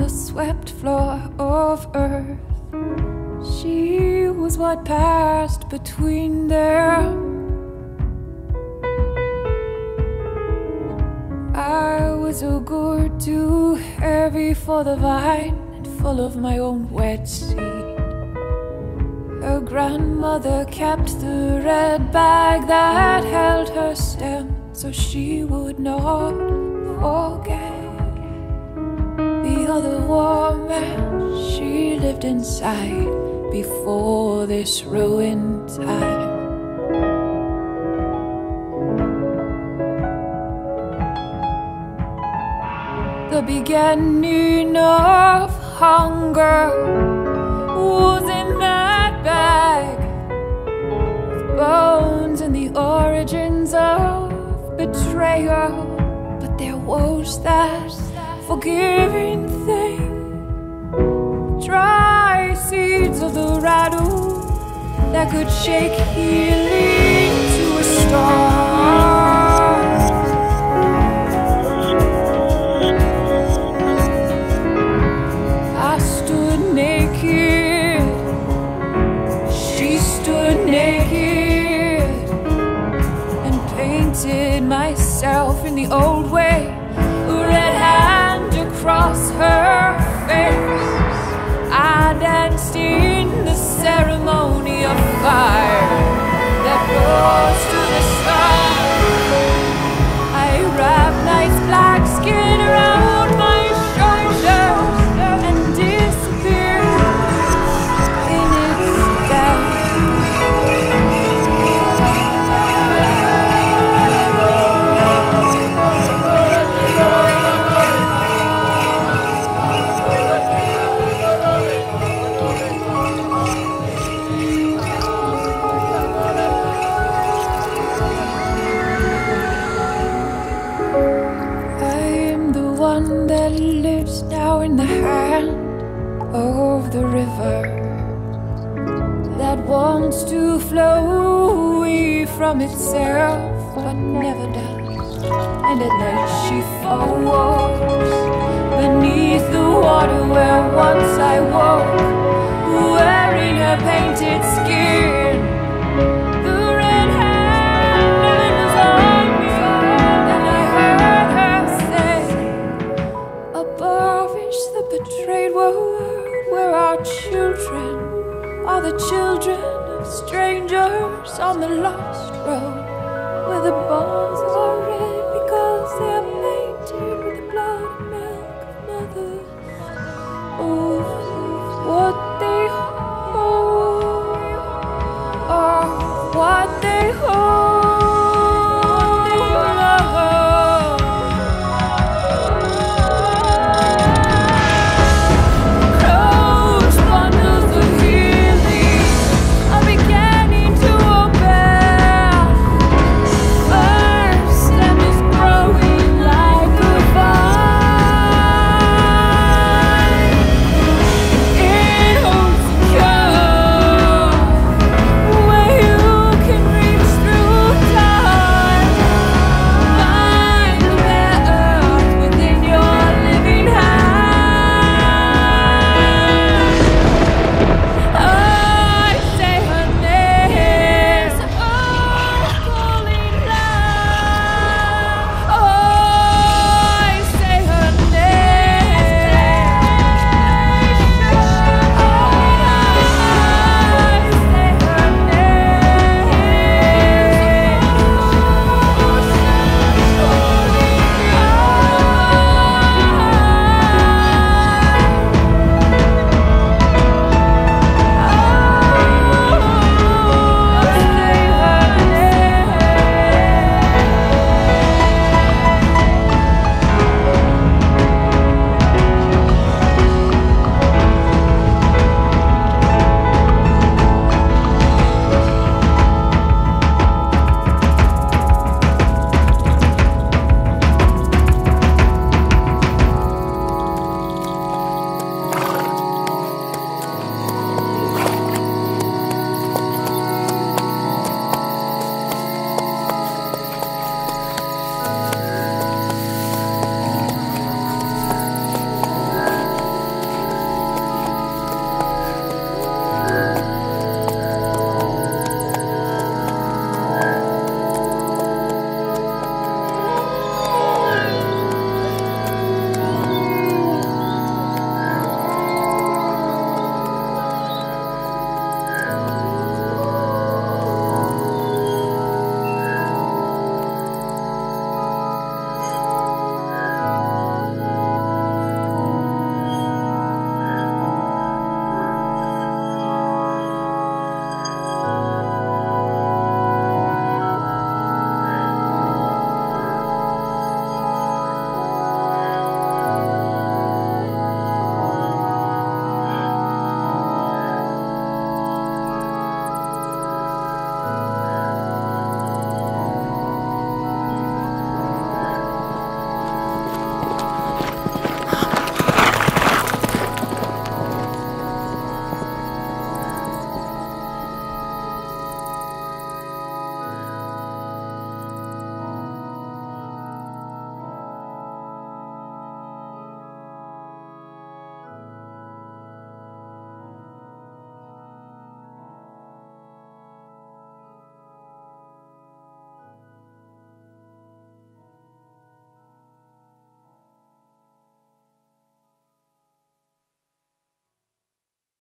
the swept floor of earth. She was what passed between them. I was so oh, good, too heavy for the vine, and full of my own wet seed. Her grandmother kept the red bag that held her stem, so she would not forget woman she lived inside before this ruined time. The beginning of hunger was in that bag. Bones and the origins of betrayal. But there was that forgiving thing. Dry seeds of the rattle that could shake healing to a storm. I stood naked. She stood naked and painted myself in the old way. A red hand across her in the ceremony of fire that goes that lives now in the hand of the river that wants to flow away from itself but never does. And at night she falls beneath the water where once I woke, wearing her painted skin. On the lost road, where the bones are red because they're painted with the blood and milk of mothers. Oh, what they hold, oh, what they hold.